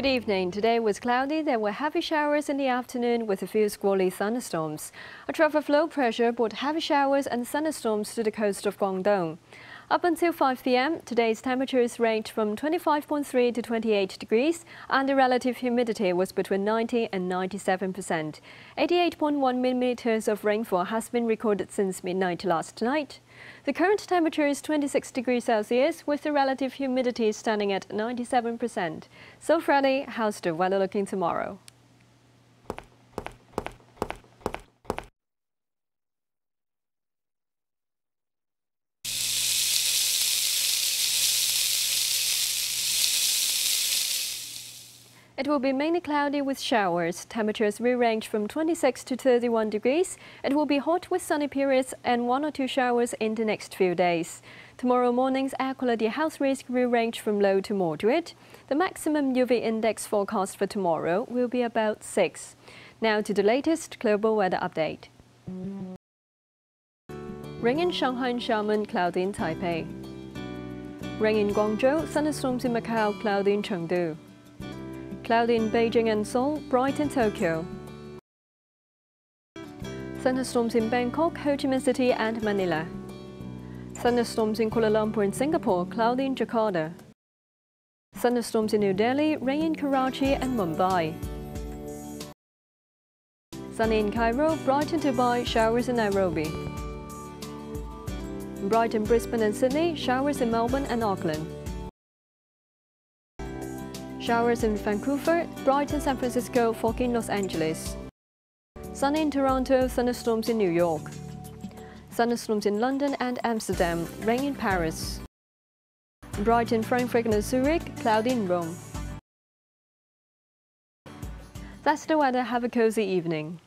Good evening. Today was cloudy. There were heavy showers in the afternoon with a few squally thunderstorms. A trough of low pressure brought heavy showers and thunderstorms to the coast of Guangdong. Up until 5 p.m., today's temperatures ranged from 25.3 to 28 degrees, and the relative humidity was between 90 and 97 percent. 88.1 millimeters of rainfall has been recorded since midnight last night. The current temperature is 26 degrees Celsius, with the relative humidity standing at 97 percent. So, Freddie, how's the weather looking tomorrow? It will be mainly cloudy with showers. Temperatures will range from 26 to 31 degrees. It will be hot with sunny periods and one or two showers in the next few days. Tomorrow morning's air quality health risk will range from low to moderate. The maximum UV index forecast for tomorrow will be about 6. Now to the latest global weather update. Rain in Shanghai and Xiamen, cloudy in Taipei. Rain in Guangzhou, thunderstorms in Macau, cloudy in Chengdu. Cloudy in Beijing and Seoul, bright in Tokyo. Thunderstorms in Bangkok, Ho Chi Minh City and Manila. Thunderstorms in Kuala Lumpur and Singapore, cloudy in Jakarta. Thunderstorms in New Delhi, rain in Karachi and Mumbai. Sunny in Cairo, bright in Dubai, showers in Nairobi. Bright in Brisbane and Sydney, showers in Melbourne and Auckland. Showers in Vancouver, bright in San Francisco, foggy in Los Angeles. Sunny in Toronto, thunderstorms in New York. Thunderstorms in London and Amsterdam, rain in Paris. Bright in Frankfurt and Zurich, cloudy in Rome. That's the weather. Have a cozy evening.